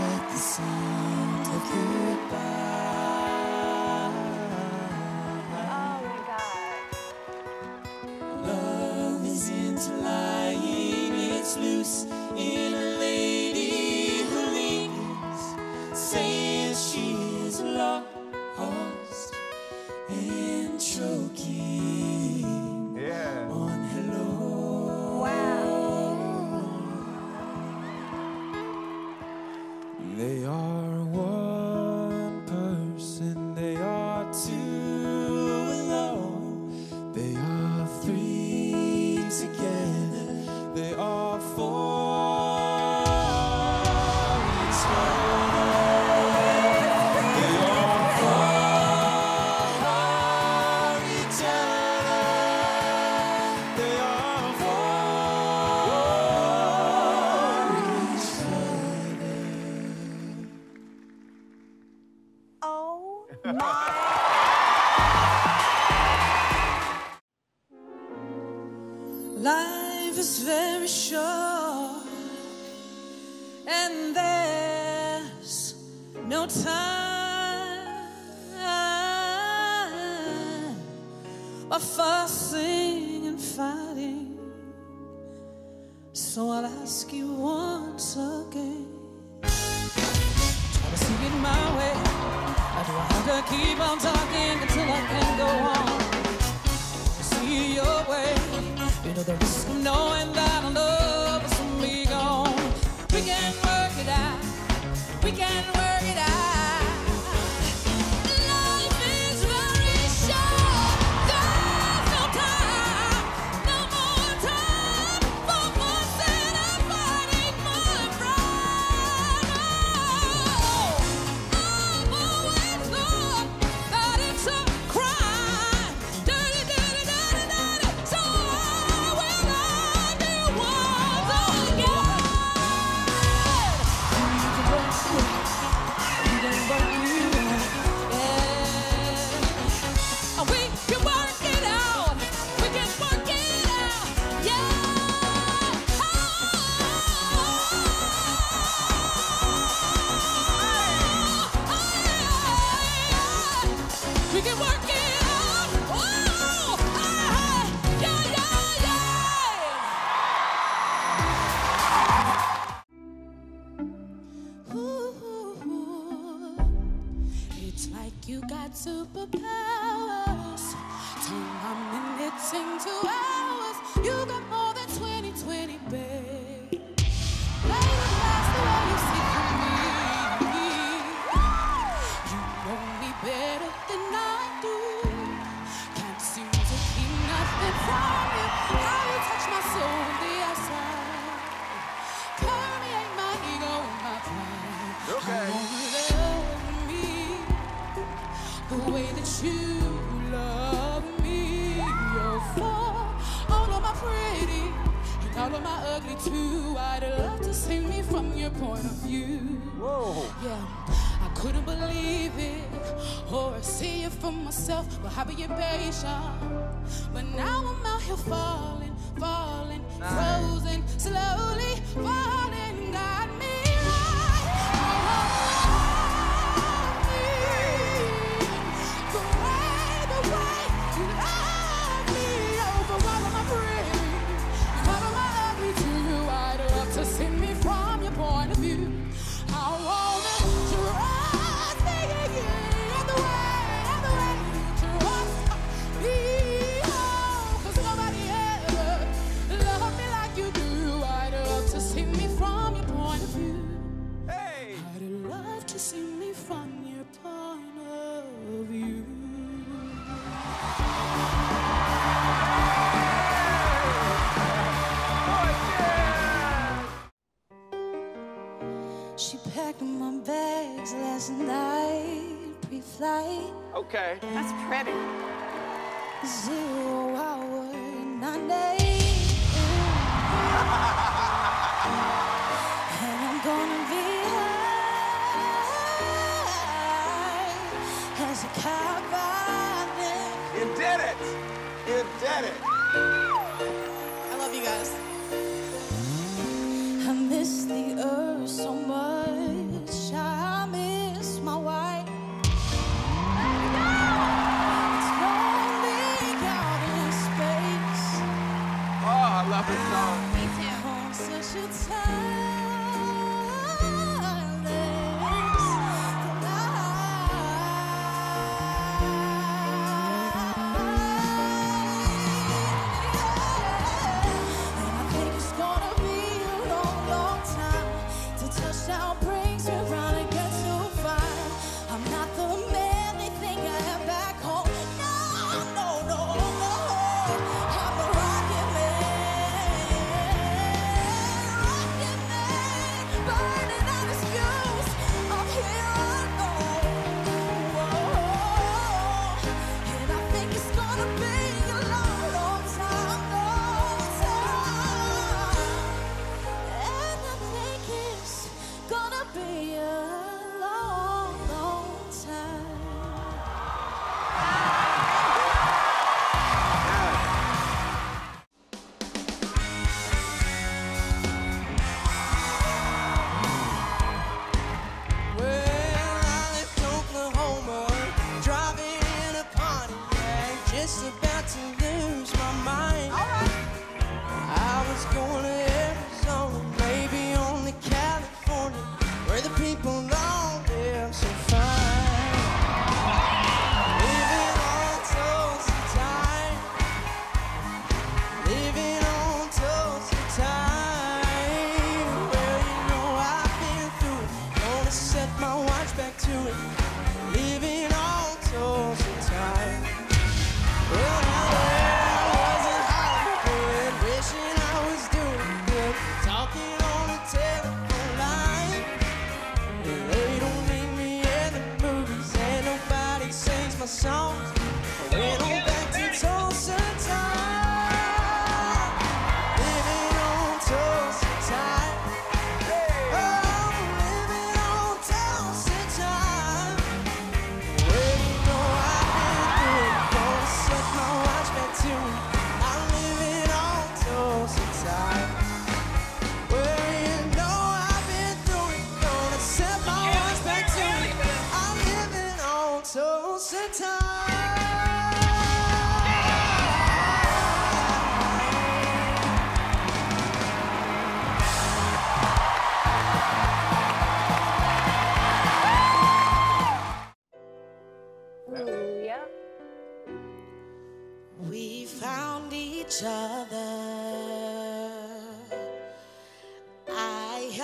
at the sound of goodbye. by fussing and fighting. So I'll ask you once again. Try to see it my way. Or do I have to keep on talking until I can go on? To see your way. You know the risk of knowing that I love is me gone. We can work it out. We can work But now I'm out here for. okay. That's pretty.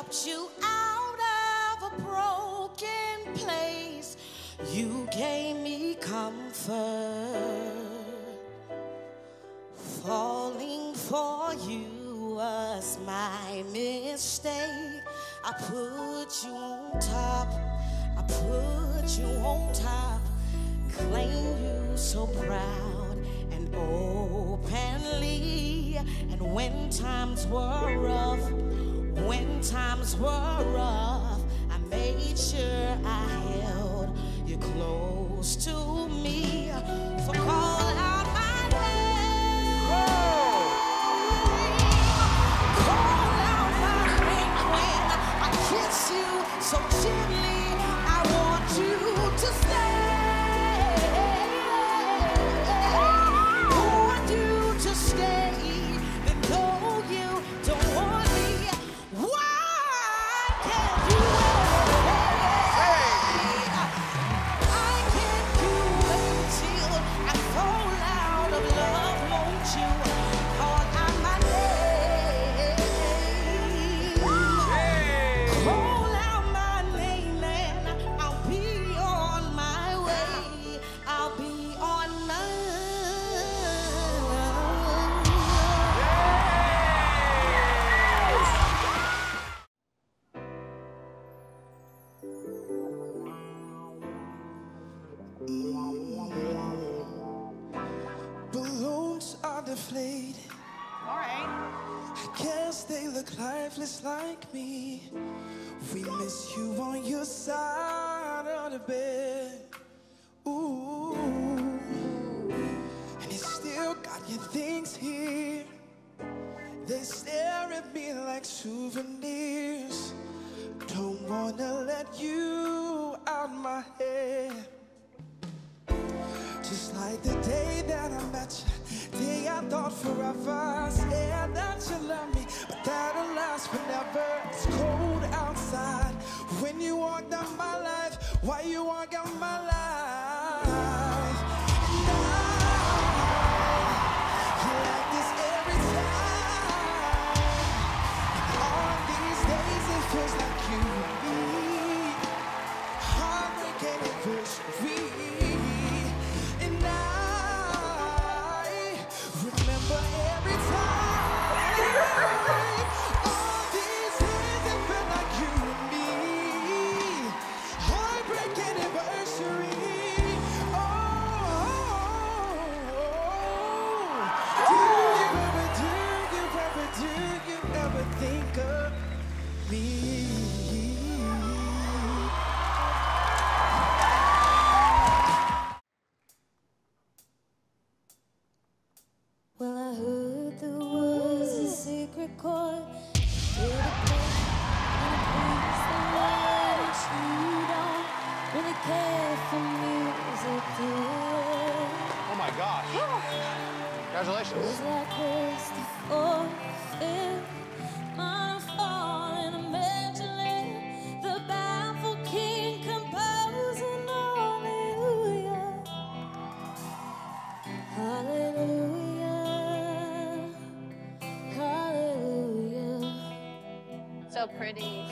helped you out of a broken place. You gave me comfort. Falling for you was my mistake. I put you on top. I put you on top. Claim you so proud and openly. And when times were rough, when times were rough, I made sure I held you close to All right. I guess they look lifeless like me. We miss you on your side of the bed. Ooh. And you still got your things here. They stare at me like souvenirs. Don't wanna let you out my head. Just like the day that I met you day I thought forever, scared that you love me, but that'll last forever. it's cold outside. When you walked out my life, why you walk out my life? so pretty.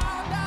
found out.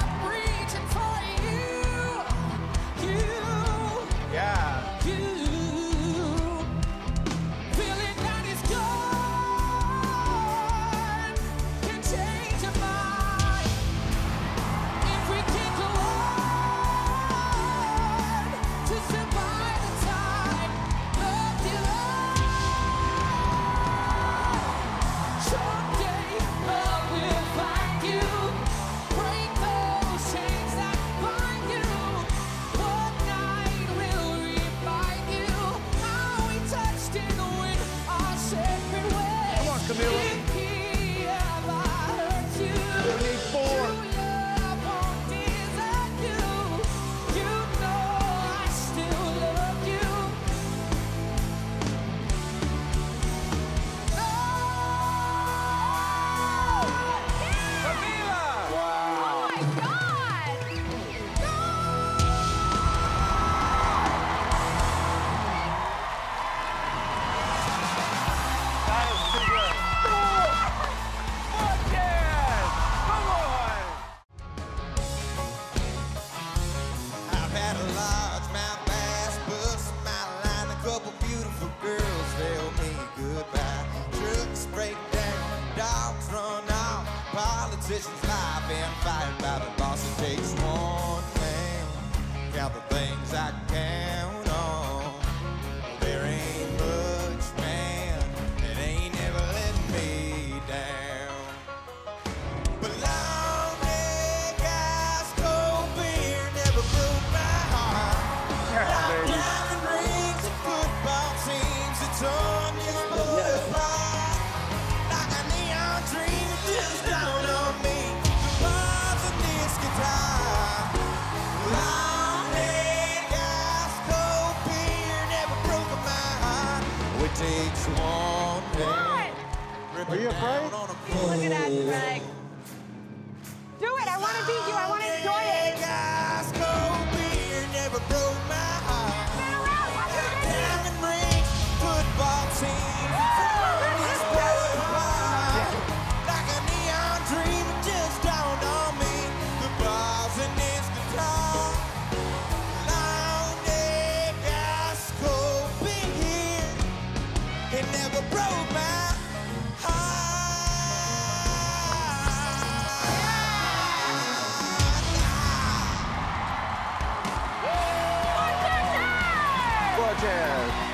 Heart.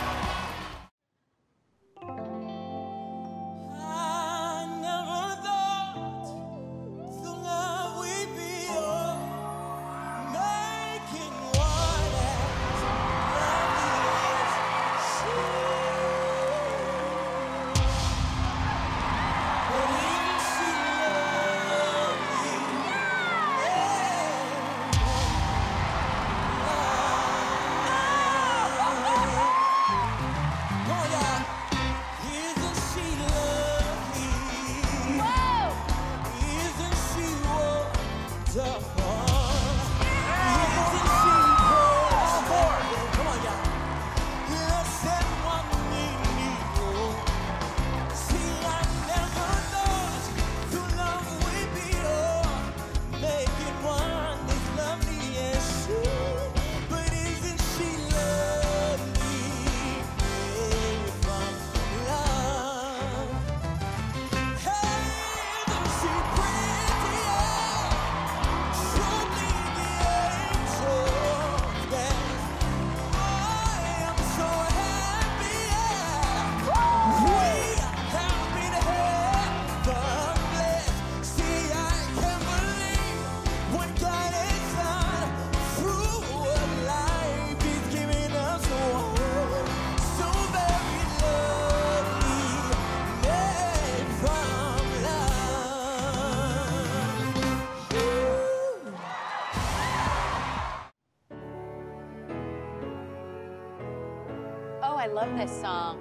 I love this song.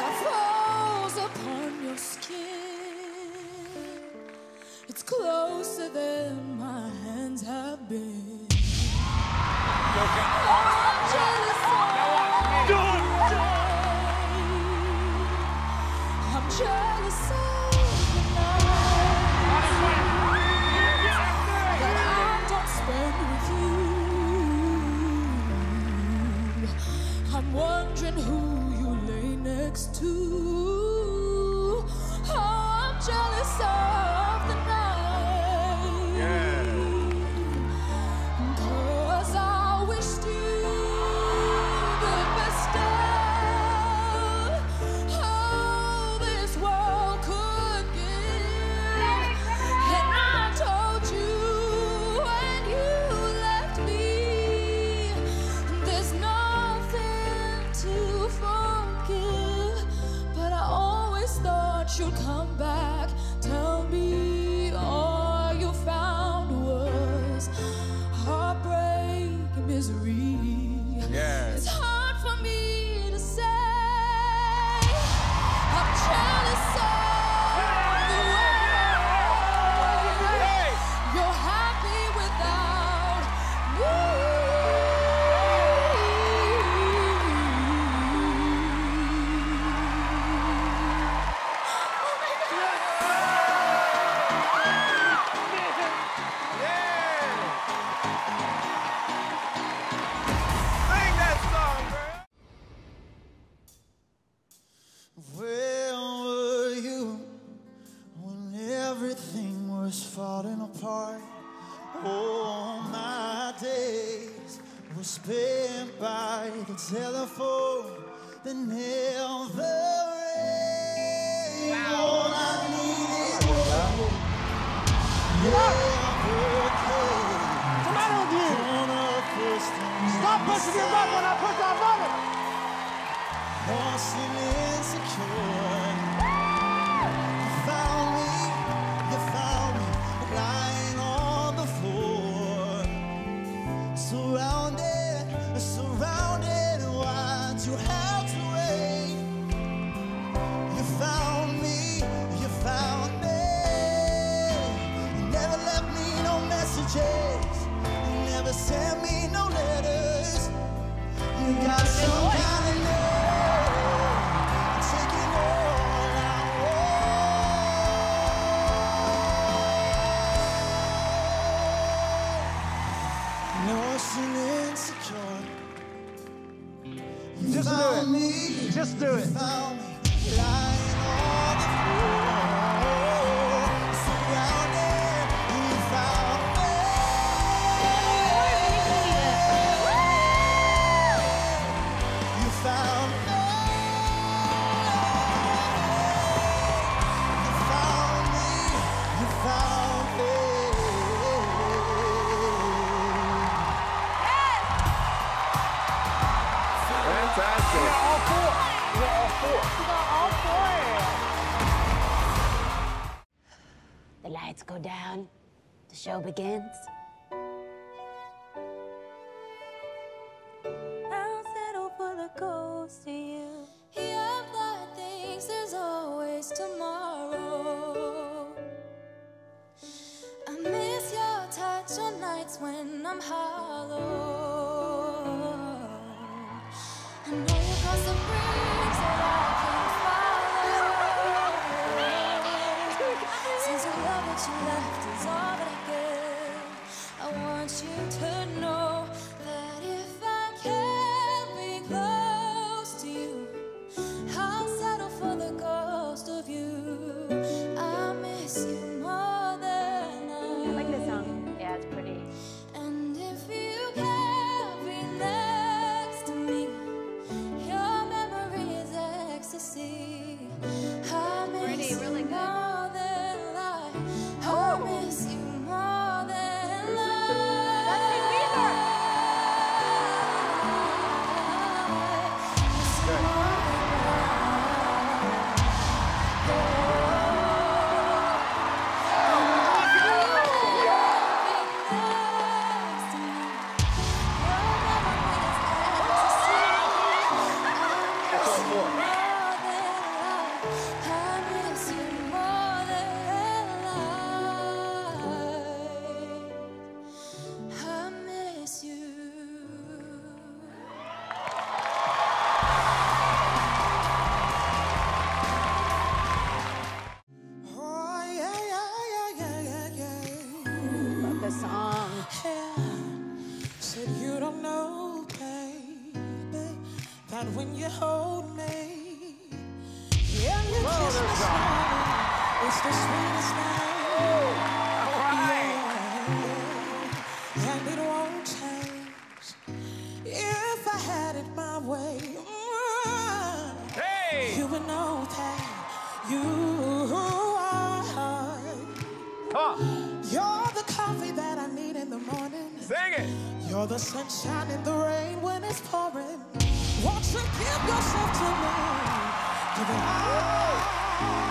that falls upon your skin. It's closer than my hands have been. I'm jealous. telephone that never rang. Wow. All I needed was never came. Come on, with you. Stop pushing your butt when I push that button. Lost and insecure. hands. right when you hold me. Yeah, you Love kiss me. It's the sweetest night. Oh, all right. Yeah. And it won't change if I had it my way. Mm, hey. You would know that you are. Come You're the coffee that I need in the morning. Sing it. You're the sunshine in the rain when it's pouring should give yourself to me. Give it all.